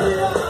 Yeah.